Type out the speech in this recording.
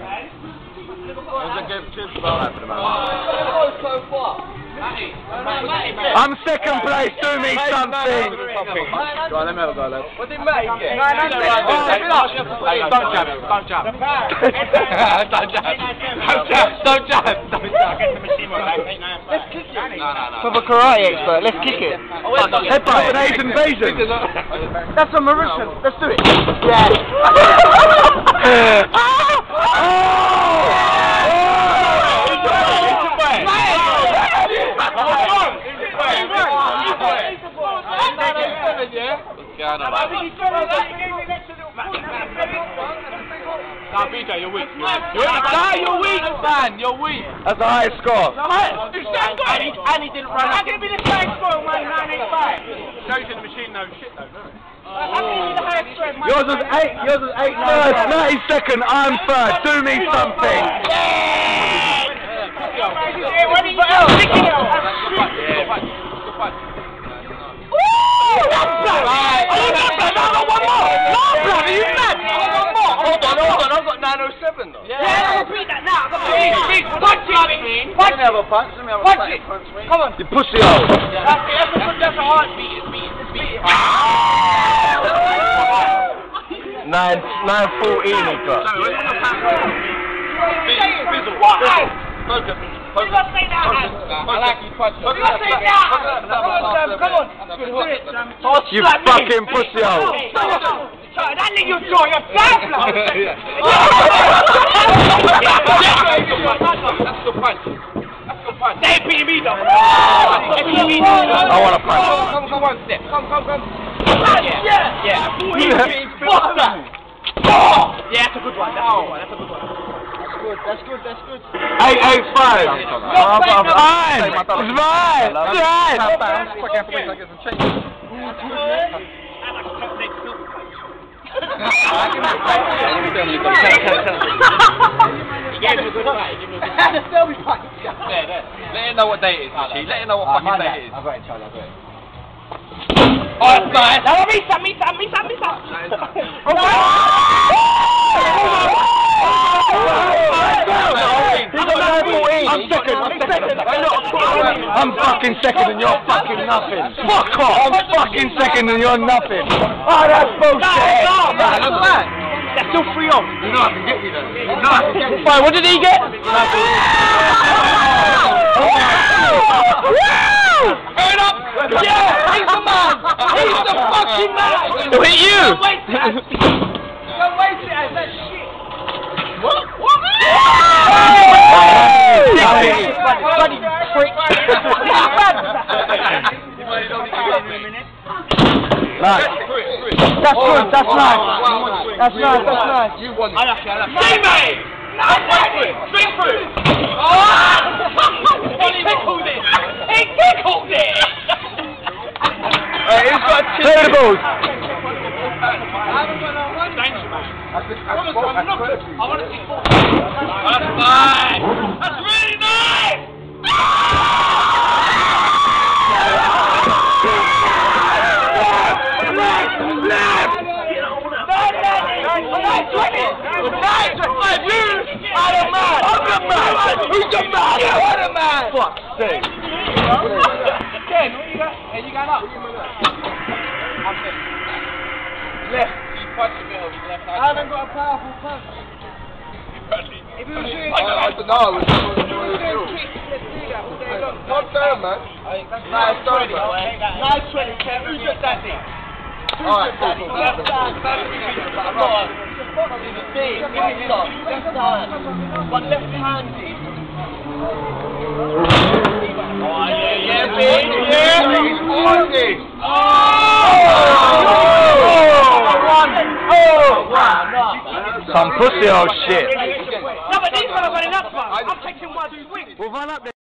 There's a good, good spell out for. I'm second place, do me something! Go on, let me have a go, lads. What did Matt get? Hey, don't jab it, don't jab. don't jab. Don't jab. Don't jab. Don't jab. Let's kick it. For the karate expert, let's kick it. Headbutt an Asian invasion! That's a Mauritian. Let's do it. Yeah. going on? Nah, BJ, you're weak. You're weak. Nah, you're weak, man. You're weak. That's the highest score. And he, and he didn't run. How can it be the same score on 985? Shows you the machine knows shit though, doesn't it? Yours was eight, yours was eight, nine. 90 second, I'm third. Do me something. Hold on, hold on. I've got 907 though. Yeah, repeat that now. Punch it, I mean. Let me have a punch. Let me have a Punch punch. it. Punch me. Come on. You pussy hole. That's it. That's a, that's a heartbeat. It's beat. It's beat. Nine, nine fourteen he got. Focus. Focus. I like you punch. Focus. Come on. Do it. You fucking pussy hole. That nigga you draw your fat That's the punch. That's the punch. They beat me though. I want a punch. Come, come one step. Come, come, come. Yeah, yeah. Fuck that. Yeah, that's a good one. That's a good one. That's a good one. That's good. That's good. Eight, eight, five. Fine. It's mine. It's mine. There, there. Let him know what day it is, Richie. Let him know what fucking day it is. I've got it, Charlie. I've got it. Oh, that's nice. Now, me some, me some, me some, me some. I'm second. I'm second. I'm fucking second and you're fucking nothing. Fuck off. I'm fucking second and you're nothing. Oh, that's bullshit. That's still free on. You know I can get you then. You know I can get you. Fine, what did he get? Turn up! Yeah, he's the man! He's the fucking man! Who hit you? Don't waste it as that shit! What? What? Nice. That's good. That's nice. That's nice. That's nice. You won. I like it, I like it. Now wait! Through! Oh! he tickled it! He tickled it! Hey, who's got Play the balls. Thanks, man. I want to see four. That's nice! That's Who's the man? What a man! Fuck's sake. Ken, what you got? You got up. Left. Left. I haven't got a powerful punch. If I. Not fair, man. Nice 20, Nice 20, Ken. Who's your daddy? Alright, cool, cool, cool. Left hand, back to you. Come on. Give me big, give me top. Left hand. But left-handed. Oh, yeah, yeah, big, yeah. He's 40. Oh! Some pussy old shit. No, but these fellas are enough, man. I'm taking one swing. We'll run up there.